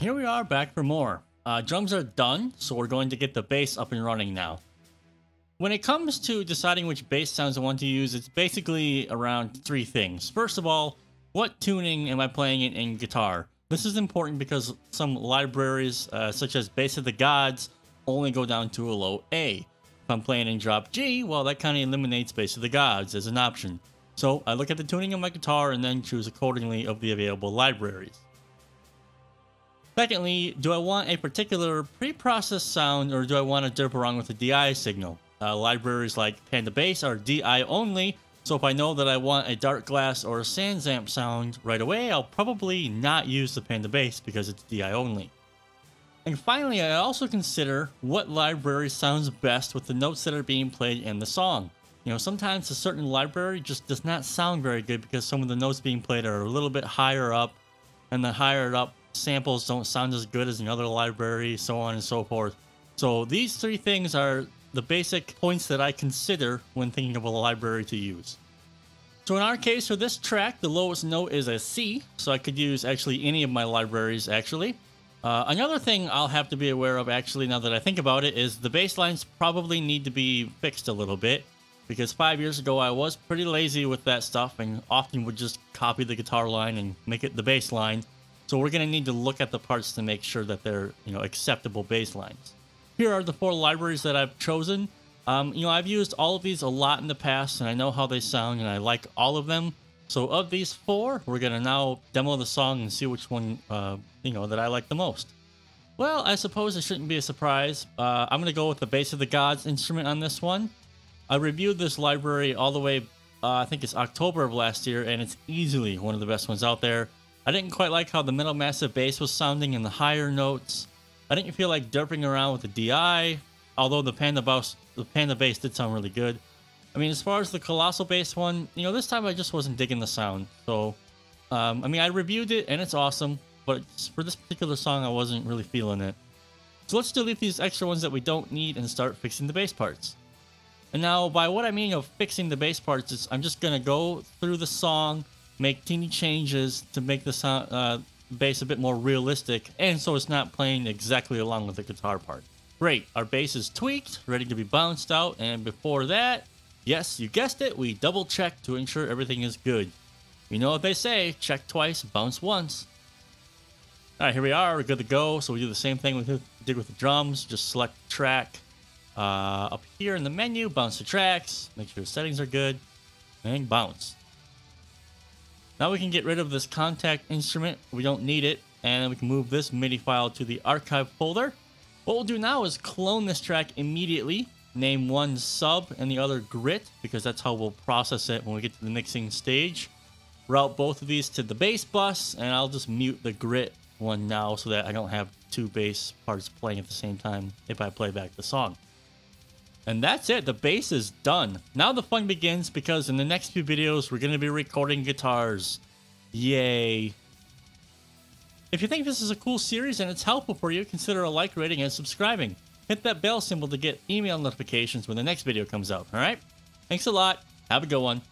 here we are back for more. Uh, drums are done, so we're going to get the bass up and running now. When it comes to deciding which bass sounds I want to use, it's basically around three things. First of all, what tuning am I playing it in guitar? This is important because some libraries, uh, such as Bass of the Gods, only go down to a low A. If I'm playing in drop G, well, that kind of eliminates Bass of the Gods as an option. So I look at the tuning of my guitar and then choose accordingly of the available libraries. Secondly, do I want a particular pre-processed sound or do I want to derp around with a DI signal? Uh, libraries like Panda Bass are DI only, so if I know that I want a Darkglass or a SansAmp sound right away, I'll probably not use the Panda Bass because it's DI only. And finally, I also consider what library sounds best with the notes that are being played in the song. You know, sometimes a certain library just does not sound very good because some of the notes being played are a little bit higher up, and the higher up samples don't sound as good as another library, so on and so forth. So these three things are the basic points that I consider when thinking of a library to use. So in our case for this track, the lowest note is a C, so I could use actually any of my libraries actually. Uh, another thing I'll have to be aware of actually now that I think about it is the bass lines probably need to be fixed a little bit because five years ago I was pretty lazy with that stuff and often would just copy the guitar line and make it the bass line. So we're going to need to look at the parts to make sure that they're, you know, acceptable bass lines. Here are the four libraries that I've chosen. Um, you know, I've used all of these a lot in the past, and I know how they sound, and I like all of them. So of these four, we're gonna now demo the song and see which one, uh, you know, that I like the most. Well, I suppose it shouldn't be a surprise. Uh, I'm gonna go with the Bass of the Gods instrument on this one. I reviewed this library all the way, uh, I think it's October of last year, and it's easily one of the best ones out there. I didn't quite like how the Metal Massive bass was sounding in the higher notes. I didn't feel like derping around with the DI, although the Panda bass, the Panda bass did sound really good. I mean, as far as the Colossal bass one, you know, this time I just wasn't digging the sound. So, um, I mean, I reviewed it and it's awesome, but for this particular song, I wasn't really feeling it. So let's delete these extra ones that we don't need and start fixing the bass parts. And now, by what I mean of fixing the bass parts, is I'm just gonna go through the song, make teeny changes to make the sound, uh, bass a bit more realistic, and so it's not playing exactly along with the guitar part. Great, our bass is tweaked, ready to be bounced out, and before that, yes, you guessed it, we double check to ensure everything is good. You know what they say, check twice, bounce once. Alright, here we are, we're good to go. So we do the same thing we did with the drums, just select track. Uh, up here in the menu, bounce the tracks, make sure the settings are good, and bounce. Now we can get rid of this Kontakt instrument. We don't need it. And we can move this MIDI file to the archive folder. What we'll do now is clone this track immediately. Name one sub and the other grit because that's how we'll process it when we get to the mixing stage. Route both of these to the bass bus and I'll just mute the grit one now so that I don't have two bass parts playing at the same time if I play back the song. And that's it, the bass is done. Now the fun begins because in the next few videos, we're going to be recording guitars. Yay. If you think this is a cool series and it's helpful for you, consider a like rating and subscribing. Hit that bell symbol to get email notifications when the next video comes out, alright? Thanks a lot, have a good one.